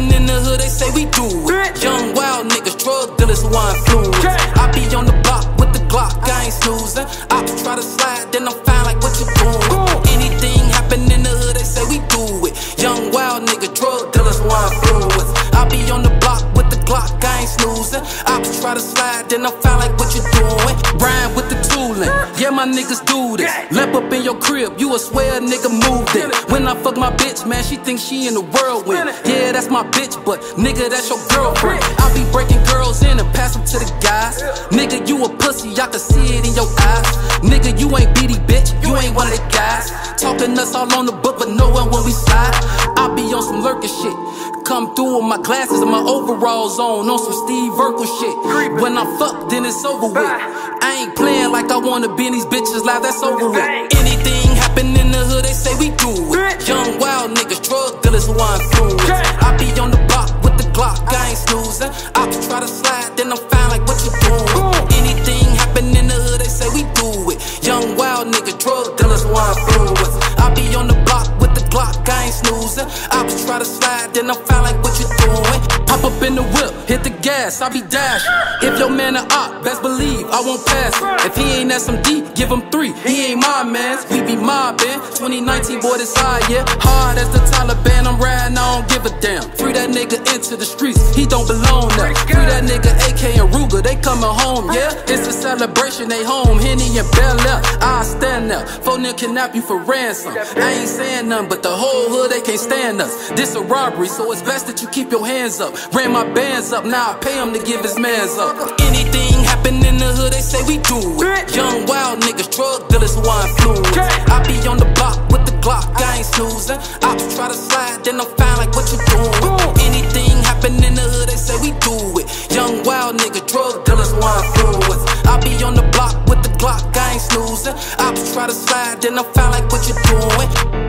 the hood, they say we do it. Young wild niggas, drug dealers who I influence. I be on the block with the Glock, I ain't snoozing. Ops try to slide, then I'm fine like what you doing. Anything happen in the hood, they say we do it. Young wild nigga, drug dealers who I influence. I snoozing. Ops try to slide, then I'm fine like what you doing. Brian with the tooling, yeah my niggas do this. Lamp up in your crib, you a swear nigga moved it. When I fuck my bitch, man, she think she in the whirlwind. Yeah, that's my bitch, but nigga, that's your girlfriend. I be breaking a pussy, I can see it in your eyes. Nigga, you ain't beady bitch, you ain't one of the guys. Talking us all on the book, but no one when we slide. I be on some lurking shit. Come through with my glasses and my overalls on, on some Steve Urkel shit. When I fuck, then it's over with. I ain't playing like I wanna be in these bitches' live, that's over with. Anything drug dealers who I influence. I be on the block with the Glock, I ain't snoozing. Ops try to slide, then I'm fine like what you doing. Pop up in the whip, hit the gas, I be dashing. If your man a op, best believe I won't pass him. If he ain't SMD, give him three. He ain't my man, we be mobbing. 2019, boy, this high, yeah. Hard as the Taliban, I'm riding, I don't give a damn. Free that nigga into the streets, he don't belong there. Free that nigga they coming home, yeah. It's a celebration, they home, Henny and Belaire. I stand up. phone them kidnap you for ransom. I ain't saying nothing, but the whole hood, they can't stand us. This a robbery, so it's best that you keep your hands up. Ran my bands up, now I pay him to give his mans up. Anything happen in the hood, they say we do it. Young wild niggas, drug dealers who I influence. I be on the block with the Glock, I ain't snoozing. Ops try to slide, then I'm fine like what you doing.